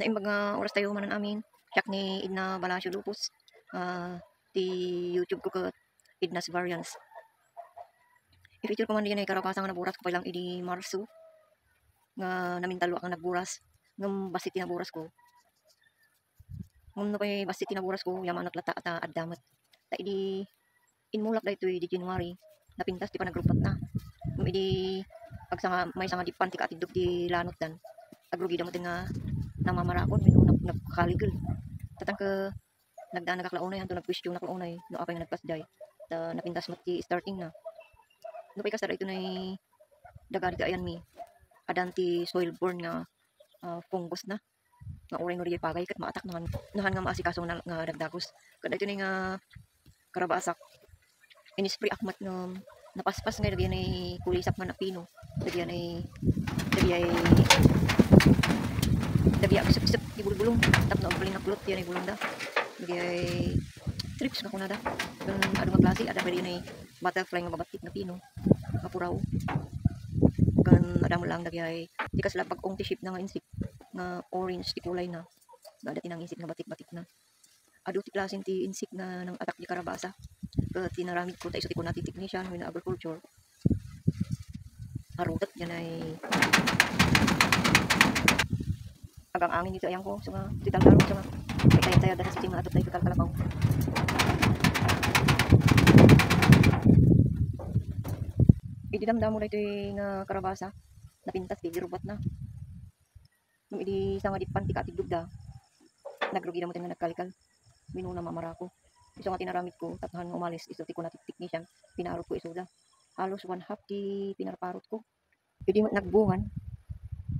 Na mga oras tayo manan amin. Yak ni Idna Balasyo Lupus. ah di YouTube ko ka Idna's Variants. I-feature ko man din ay karapasang naburas ko pa lang idi Marso. Nga namintalo ang nagburas. Ngam basit tinaburas ko. Ngam no pa'y basit tinaburas ko. Yaman at lata at ah, addamat. Ta idi inmulak da ito di January. Napintas di pa nagrupat na. Ngam idi pag sa may sanga di pantik at di lanot dan. Agrugi da mo din nga namamarakon. Mino nag, nagkaligol. Tatang ka nagdaan nagaklaunay hanto nag-question naklaunay no apay nga nagpasday ta napintas mat ti starting na. No pay kasara ito nay dagari ka ayan mi. Adanti soil borne nga ah, fungus na. Nga oray no riya pagay kat maatak nahan nahan nga maasikaso na nga dagdagos. Kada ito ni nga karabasak inispray akmat nga napaspas nga dagyan ay kulisap nga na pino dagyan ay dagyan ay dagyan ay isip-isip ibulbulong tap na ang paling nakulot yan ay bulong da trips nga kuna da. Kung ano nga klase, ada rin ay butterfly nga babatik na pino. Mapuraw. Kan ada mo lang nagyay. Di ka sila pag ong ship na nga insik nga orange ti kulay na. Nga dati nang insik nga batik-batik na. Ado ti klasen ti insik na nang atak di karabasa. Ka tinaramid ko ta iso ti ko nati technician na agriculture. Arudat yan ay agang angin dito ayang ko sa mga tital sa mga tayo-tayo dahil sa mga atot tayo kakalabaw. Ididamdamo na ito nga karabasa. Napintas, di girubat na. Nung idi sa nga di panti ka tigdugda. Nagrugi na mo nga nagkalikal. Minuna mamara ko. Iso nga tinaramit ko, tatahan nga umalis. Iso ti ko natin technician. Pinarot ko isuda. Halos one half di pinarparot ko. Idi nagbungan.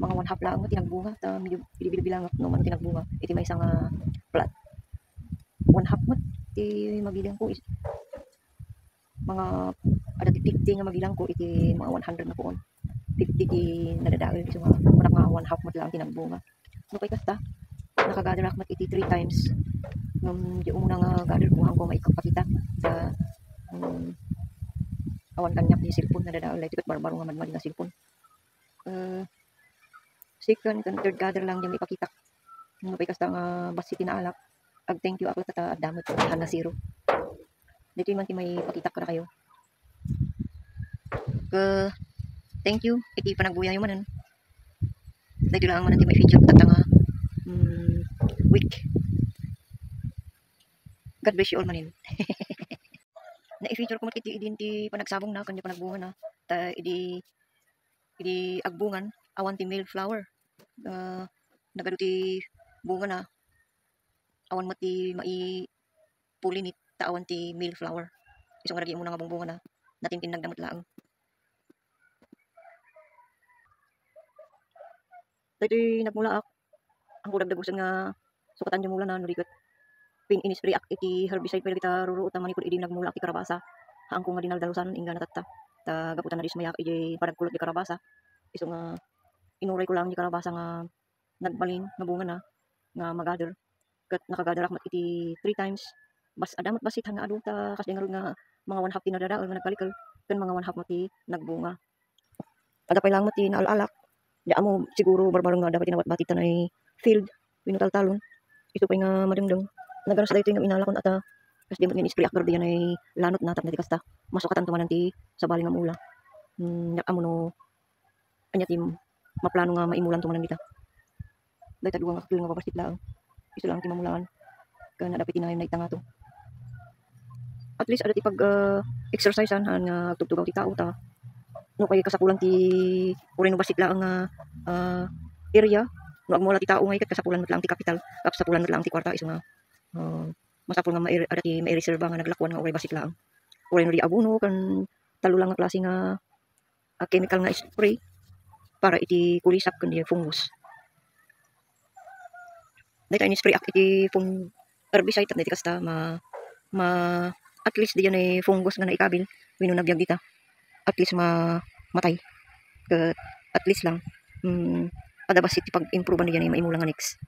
Mga one half lang mo tinagbunga. Ta medyo bilibilang no man tinagbunga. Iti may isang nga plat. One half mo ti mabilang ko mga ada ti 50 nga mabilang ko iti mga 100 na poon. 50 ti nadadawil so mga mga one half mo lang tinagbunga. No kay kasta nakagather akmat iti 3 times. Ngam di umuna nga gather ko hangko maikapakita sa um, awan kanyak ni cellphone nadadawil iti kat barbaro nga madmali nga cellphone. Uh, second kan third gather lang di ipakita. No kay kasta nga basi tinaalak ag thank you ako tata damot. Ko na zero dito man ti may pakita ko na kayo. Ke thank you. Iti panagbuya yung manan. Dito lang manan ti may feature. Tata nga mm, week. God bless you all manin. Na i-feature ko mat iti idin ti panagsabong na kanya panagbunga na ta idi idi agbungan awan ti male flower. Uh, bunga na. Awan mo ti mai pulinit ta awan ti male flower. Isong ragi mo nga bunga na. Natin tinagdamot laang. Dito nagmula ak. Ang kudag dagusan nga sukatan yung mula na nurikat pin inispray ak iti herbicide pero kita ruru utang manikod idi nagmula ak ti karabasa haang ko nga dinaldalusan ingga natatta. Ta gaputan na dismayak iti paragkulot ti karabasa. Iso nga inuray ko lang ti karabasa nga nagbalin nga bunga na nga magather. Kat nakagather akmat iti three times. Bas adamat basit hanga adu ta kasi nga nga mga one half tinadada nga nagkalikal kan mga one half mati nagbunga. Ada pa lang mati naalalak di amo siguro barbaro nga dapat tinawat batit tanay field pinutal talon ito pa nga madengdeng naganos dayto nga inalakon ata kasi di mo nga ispray akbar diyan ay lanot na tap na di kasta. Masukatan tumanan ti sa bali nga mula. Hmm, yak amo no anya tim maplano nga maimulan tumanan dita dahil tadugang akil nga papasit lang iso lang ti mamulaan kana dapat tinayam na itanga to. At least ada ti pag uh, exercisean han nga tugtugaw ti tao ta. No kay kasapulan ti uri no basit lang nga uh, area. No agmula ti tao ngay kat kasapulan mo lang ti capital kasapulan mo lang ti kwarta iso nga uh, masapul nga mair ada ti mai-reserve nga naglakwan nga uri basit lang uri no di abono kan talo lang nga klase nga uh, chemical nga spray para iti kulisap kan di fungus. Dahil ini spray ak iti fung herbicide diti kasta ma ma at least diyan ay fungus nga naikabil wino nabiyag dita. At least ma matay. At least lang. Mm, ada ba iti pag improve na diyan ay maimulang next